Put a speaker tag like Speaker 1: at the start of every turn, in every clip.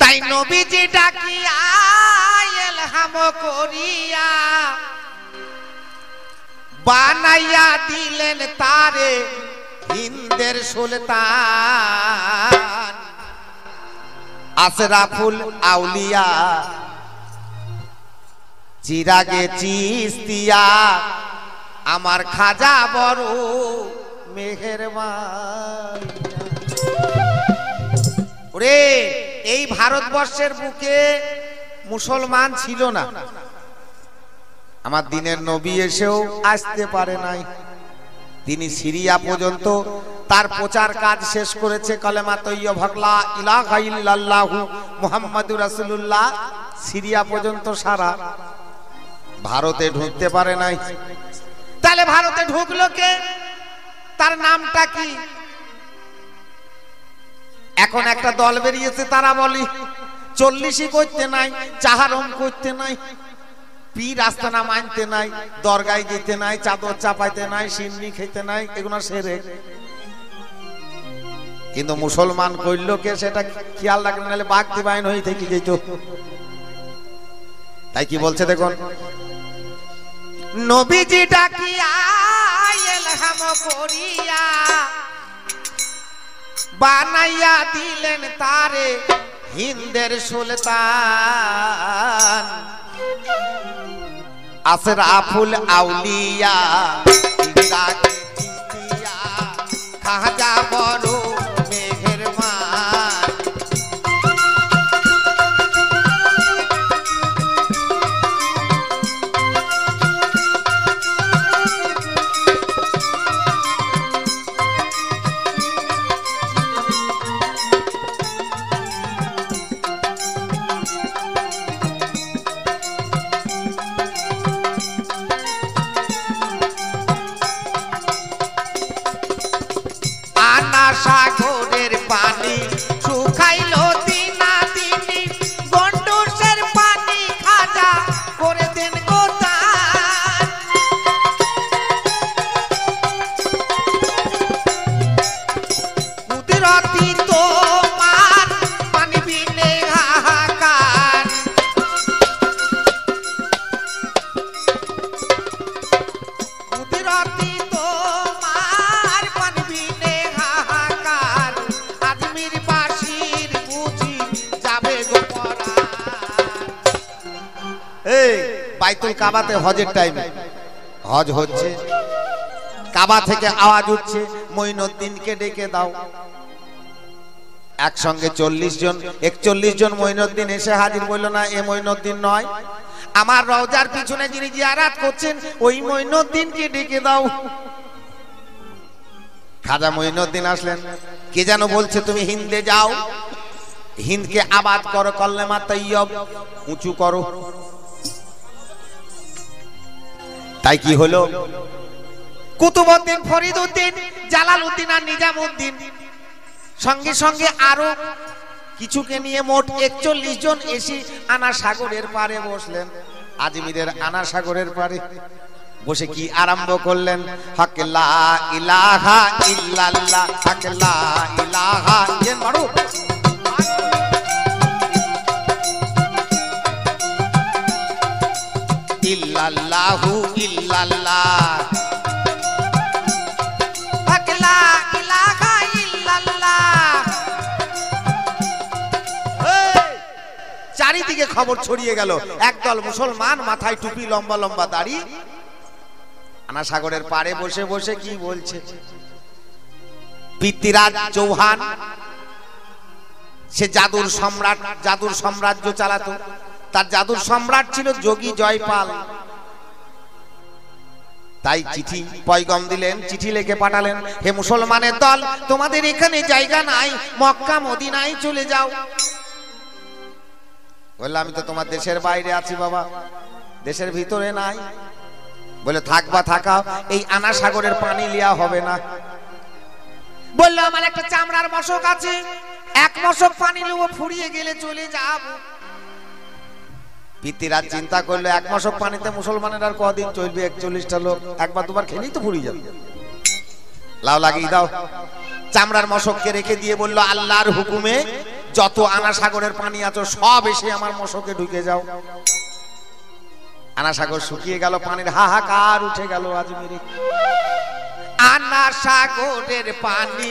Speaker 1: তাই নবীজি ডাকিয়া এলহাম করিয়া বানাইয়া দিলেন তারে হিন্দের সুলতান। আসরাফুল আউলিয়া চিরাগে চিস্তিয়া, আমার খাজা বড় মেহেরবান। ওরে এই ভারতবর্ষের বুকে মুসলমান ছিল না। আমার দিনের নবী এসেও আসতে পারে নাই। তিনি সিরিয়া পর্যন্ত তার প্রচার কাজ শেষ করেছে। কলেমা তৈয় ভগলা ইলাহা ইল্লাল্লাহু মুহাম্মাদুর রাসূলুল্লাহ। সিরিয়া পর্যন্ত সারা ভারতে ঢুকতে পারে নাই। তাহলে ভারতে ঢুকলো কে? তার নামটা কি? এখন একটা দল বেরিয়েছে, তারা বলি, চল্লিশই করতে নাই চাহারম করতে নাই, পীর আস্তানা মানতে নাই, দরগায় যেতে নাই, চাদর চাপাইতে নাই, সিন্নি খেতে নাই, এগুলো সেরে। কিন্তু মুসলমান কইল কে, সেটা খেয়াল রাখলে নাহলে বাঘ দিবাইন হয়ে থেকে যেত। তাই কি বলছে দেখুন? নবীজি ডাকিয়া, এলহাম করিয়া বানাইয়া দিলেন তারে হিন্দের সুলতান। আসর আফুল আউলিয়া খাজা বাইতুল কাবাতে হজের টাইমে হজ হচ্ছে, কাবা থেকে আওয়াজ উঠছে, মঈনুদ্দিনকে ডেকে দাও। একসঙ্গে চল্লিশ জন, একচল্লিশ জন মঈনুদ্দিন এসে হাজির বলল, না, এ মঈনুদ্দিন নয়। আমার রওজার পিছনে যিনি জিয়ারাত করছেন, ওই মঈনুদ্দিনকে ডেকে দাও। খাজা মঈনুদ্দিন আসলেন, কে যেন বলছে তুমি হিন্দে যাও? হিন্দকে আবাদ করো কল্লেমা তৈয়ব, উঁচু করো। তাই কি হলো? কুতুবউদ্দিন, ফরিদউদ্দিন, জালালউদ্দিন আর নিজামউদ্দিন। সঙ্গে সঙ্গে আরও কিছুকে নিয়ে মোট একচল্লিশ জন এসে আনা সাগরের পারে বসলেন। আজমিরের আনা সাগরের পারে বসে কি আরম্ভ করলেন? হক লা ইলাহা ইল্লাল্লাহ, হক লা ইলাহা মারো ইল্লাল্লাহু ইল্লাল্লাহ। হক ইলাহা ইল্লাল্লাহ। চারিদিকে খবর ছড়িয়ে গেল। একদল মুসলমান মাথায় টুপি লম্বা লম্বা দাড়ি। আনা সাগরের পাড়ে বসে বসে কি বলছে? পিতৃরাজ চৌহান সে জাদুর সম্রাট জাদুর সাম্রাজ্য চালাতো। তার জাদুর সম্রাট ছিল যোগী জয়পাল। তাই চিঠি পয়গম দিলেন, চিঠি লিখে পাঠালেন। হে মুসলমানের দল, তোমাদের এখানে জায়গা নাই, মক্কা, মদিনায় চলে যাও। বললাম, আমি তো তোমার দেশের বাইরে আছি বাবা, দেশের ভিতরে নাই। বলে থাকবা থাকা, এই আনা সাগরের পানি লিয়া হবে না। বলল, আমার একটা চামড়ার মশক আছে, এক মশক পানি নেব ফুরিয়ে গেলে চলে যাব। পিতিরাজ চিন্তা করল, এক মশক পানিতে মুসলমানের আর কদিন চলবে একচল্লিশটা লোক, একবার দুবার খেলেই তো ফুরিয়ে যাবে। লাও লাগিয়ে দাও। চামড়ার মশককে রেখে দিয়ে বলল, আল্লাহর হুকুমে যত আনা সাগরের পানি আছো, সব এসে আমার মশকে ঢুকে যাও। আনা সাগর শুকিয়ে গেল, পানির হাহাকার উঠে গেল আজমিরে। আনা সাগরের পানি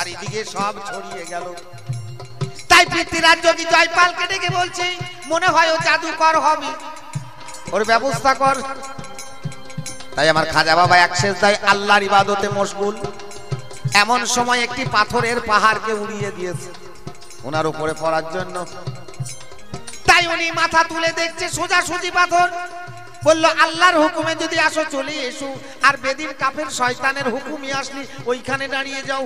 Speaker 1: চারিদিকে সব ছড়িয়ে গেল। তাই পৃথ্বীরাজ যোগী জয়পালকে ডেকে বলছে মনে হয় ও জাদুকর হবে। ওর ব্যবস্থা কর। তাই আমার খাজা বাবা একশেষ দেয় আল্লাহর ইবাদতে মশগুল। এমন সময় একটি পাথরের পাহাড়কে উড়িয়ে দিয়েছে ওনার উপরে পড়ার জন্য। তাই উনি মাথা তুলে দেখছে সোজা সুজি পাথর। বলল আল্লাহর হুকুমে যদি আসো চলে এসো। আর বেদির কাফের শয়তানের হুকুমই আসলি ওইখানে দাঁড়িয়ে যাও।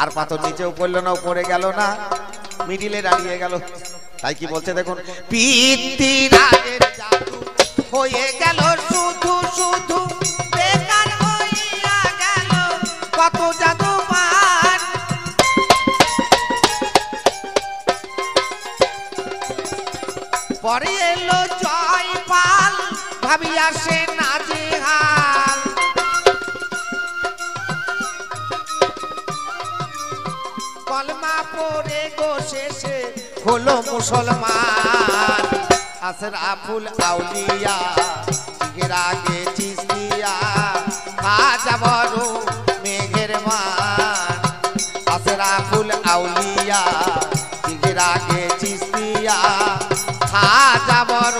Speaker 1: আর পাথর নিচেও পড়ল না পড়ে গেল না মিডিলে দাঁড়িয়ে গেল। তাই কি বলছে দেখুন হয়ে গেল, শুধু শুধু কত জাদু পরে এলো জয়পাল, ভাবিয়া সে নাজেহাল পড়ে গো শেষে হলো মুসলমান। আসর আফুল আউলিয়া চিগের আগে চিস্তিয়া খাজা বড় মেঘের মান। আসরাফুল আউলিয়া চিগের আগে চিস্তিয়া খাজা বড়